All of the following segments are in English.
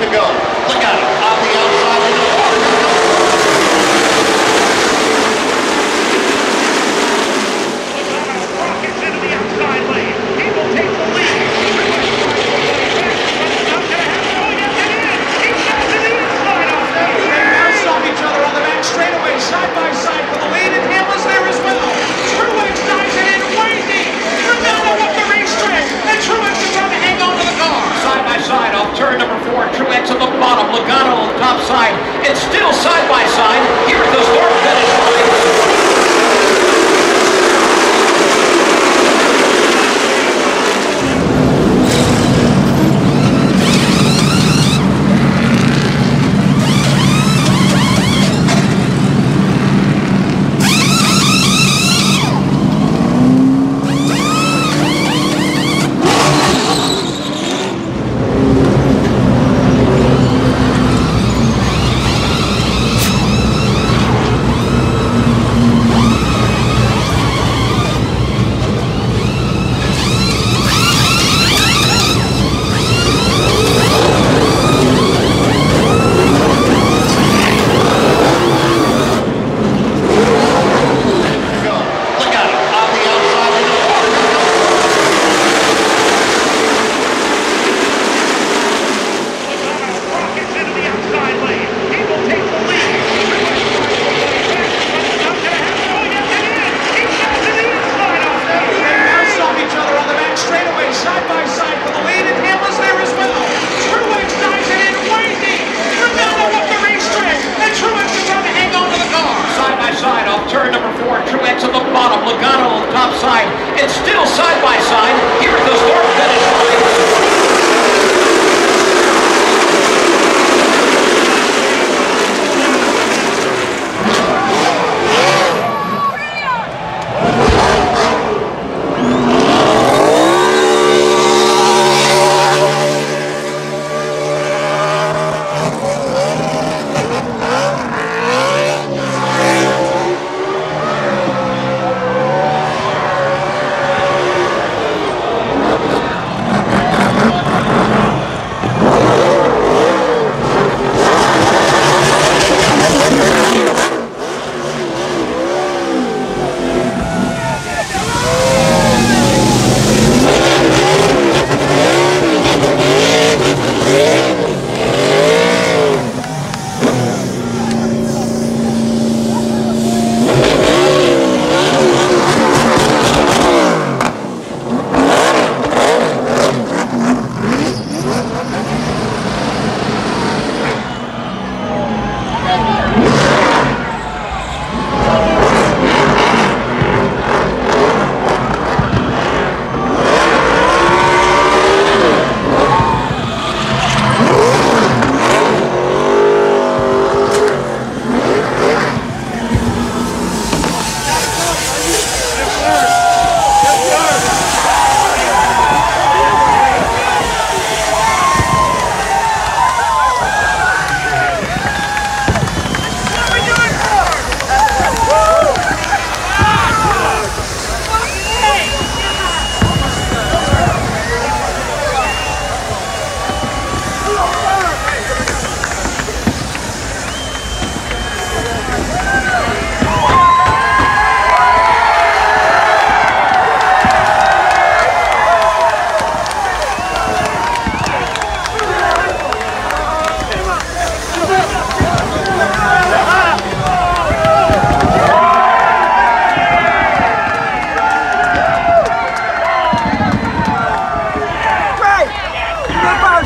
to go. Look out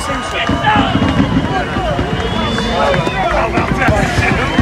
Simpson. Well, well, well, well, well, well, well, well, well, well,